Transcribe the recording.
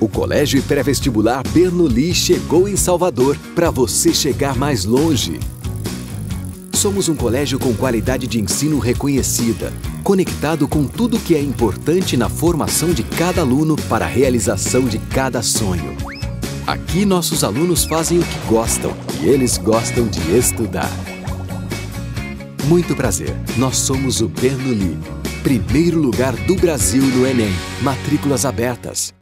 O Colégio Pré-Vestibular Bernoulli chegou em Salvador para você chegar mais longe. Somos um colégio com qualidade de ensino reconhecida, conectado com tudo que é importante na formação de cada aluno para a realização de cada sonho. Aqui nossos alunos fazem o que gostam e eles gostam de estudar. Muito prazer, nós somos o Bernoulli, primeiro lugar do Brasil no Enem. Matrículas abertas.